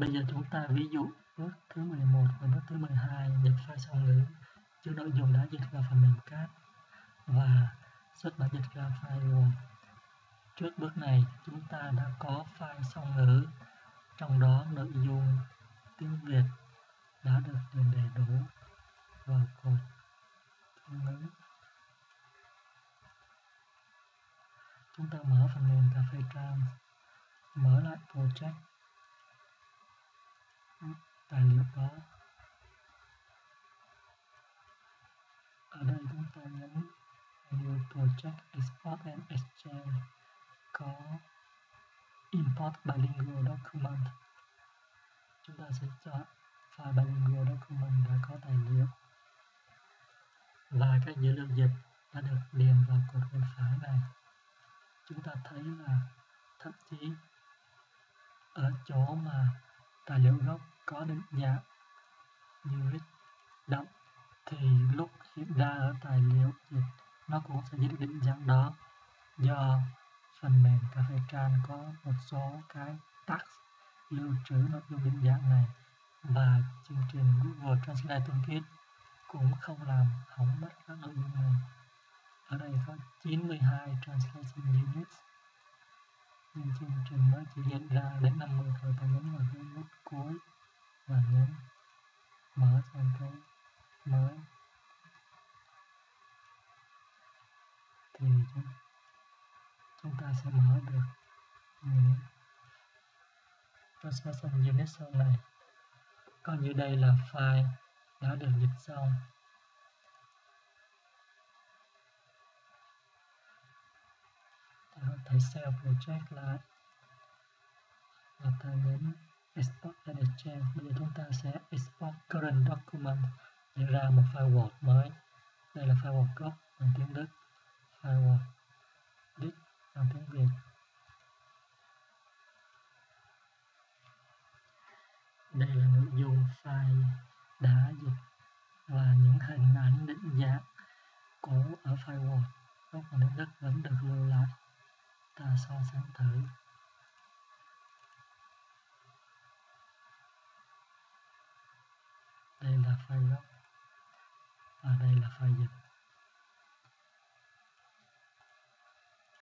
Bây giờ chúng ta ví dụ bước thứ 11 và bước thứ 12 dịch file song ngữ chứa nội dung đã dịch vào phần mềm cát và xuất bản dịch ra file Word. Trước bước này chúng ta đã có file song ngữ trong đó nội dung tiếng Việt đã được điền đầy đủ vào cột tiếng ngữ. Chúng ta mở phần mềm Cà phê trang, mở lại project tài liệu đó ở đây chúng ta nhấn New Project Export and Exchange có Import Bilingual Document. Chúng ta sẽ chọn file Bilingual Document đã có tài liệu. Và các dữ liệu dịch đã được điền vào cột bên phải này. Chúng ta thấy là thậm chí ở chỗ mà tài liệu gốc có định dạng như viết đậm thì lúc hiện ra ở tài liệu thì nó cũng sẽ giữ định dạng đó, do phần mềm cà phê tràn có một số cái tax lưu trữ nội dung định dạng này và chương trình Google Translate Toolkit cũng không làm hỏng mất các nội dung này. Ở đây có 92 translation units chương trình mới chỉ hiện ra đến 50 rồi ta nhấn vào cái nút cuối và nhấn mở sang cái mới. Thì chúng, chúng ta sẽ mở được những translation unit sau này. Còn như đây là file đã được dịch xong. Ta project lại và ta nhấn export and exchange bây giờ chúng ta sẽ export current document để ra một file Word mới. Đây là file Word gốc bằng tiếng Đức. File Word dict bằng tiếng Việt. Đây là nội dung file đã dịch và những hình ảnh định dạng cũ ở file Word gốc bằng tiếng Đức vẫn được lưu lại so sánh thử đây là file gốc và đây là file dịch.